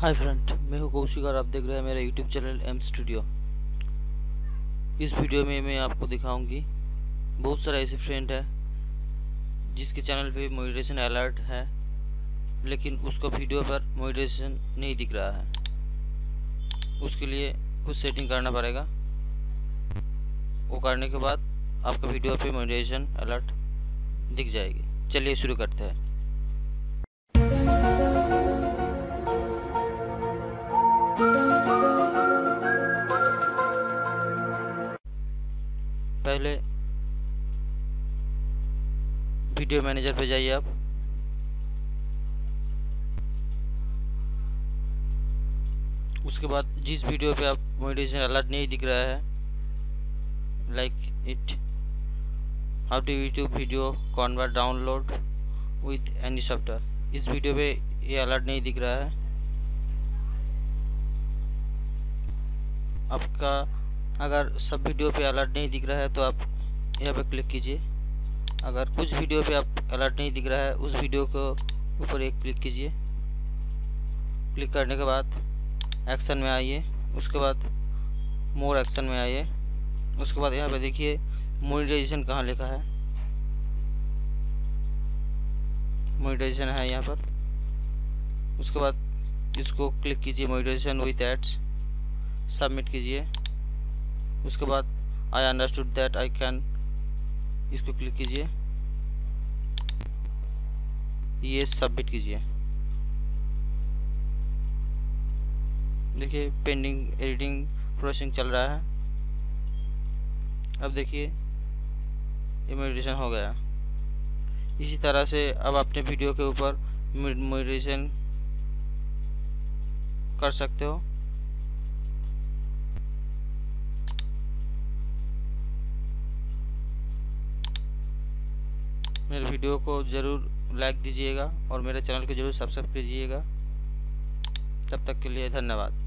Hi friend मैं हूँ कौशिक और आप देख रहे हैं मेरा यूट्यूब चैनल एम स्टूडियो इस वीडियो में मैं आपको दिखाऊँगी, बहुत सारे ऐसे फ्रेंड है, जिसके चैनल पे मोटिवेशन अलर्ट है, लेकिन उसको वीडियो पर मोटिवेशन नहीं दिख रहा है। उसके लिए कुछ सेटिंग करना पड़ेगा। वो करने के बाद आपका वीडियो पे मोटिवेशन अलर्ट दिख जाएगी। चलिए शुरू करते हैं। पहले वीडियो मैनेजर पे जाइए आप। उसके बाद जिस वीडियो पे आप मोटिवेशन अलर्ट नहीं दिख रहा है like it how to YouTube video convert download with any software इस वीडियो पे ये अलर्ट नहीं दिख रहा है। आपका अगर सब वीडियो पे अलर्ट नहीं दिख रहा है तो आप यहाँ पे क्लिक कीजिए। अगर कुछ वीडियो पे आप अलर्ट नहीं दिख रहा है, उस वीडियो को ऊपर एक क्लिक कीजिए। क्लिक करने के बाद एक्शन में आइए, उसके बाद मोर एक्शन में आइए। उसके बाद यहाँ पे देखिए मोनिटाइजेशन कहाँ लिखा है। मोनिटाइजेशन है यहाँ पर। उसके बाद इसको क्लिक कीजिए मोनिटाइजेशन विथ एड्स सबमिट कीजिए। उसके बाद I understood that I can इसको क्लिक कीजिए। ये सबमिट कीजिए। देखिए पेंडिंग एडिटिंग प्रोसेसिंग चल रहा है। अब देखिए ये मेडिटेशन हो गया। इसी तरह से अब अपने वीडियो के ऊपर मेडिटेशन कर सकते हो। मेरे वीडियो को ज़रूर लाइक दीजिएगा और मेरे चैनल को ज़रूर सब्सक्राइब कीजिएगा। तब तक के लिए धन्यवाद।